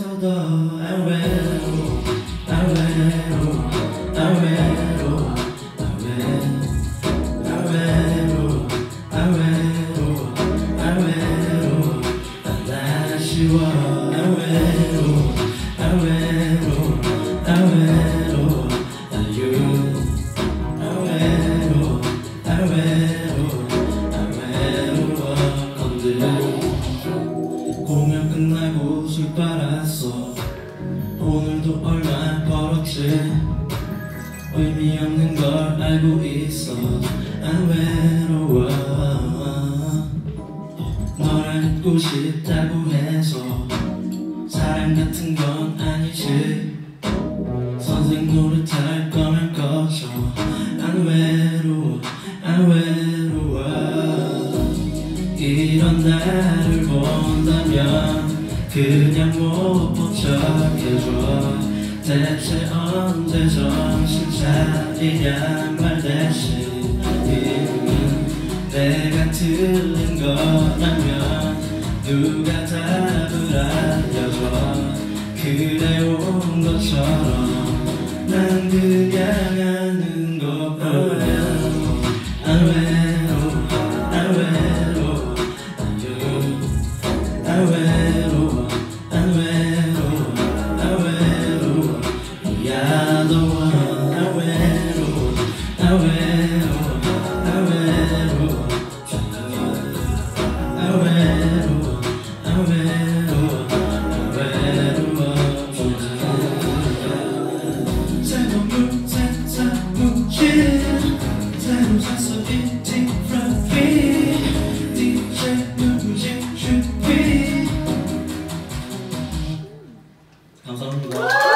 속에서도 아외로 아외로 아외로 아외로 아외로 아외로 아외로 난 아쉬워 아외로 아외로 아외로 아유 아외로 아외로 아외로 건들 공연 끝나고 술 빨았어 오늘도 얼마 벌었지? 의미 없는 걸 알고 있어. 안 외로워. 널 안고 싶다고 해서 사랑 같은 건 아니지. 선생 노릇할 거면 꺼져. 안 외로워 안 외로워. 이런 나를 본다면 그냥 못 본 척해줘 대체 언제 정신 차리냐 말 대신 내가 틀린 거라면 누가 답을 알려줘? 그래 온 것처럼 난 그 Vamos, vamos.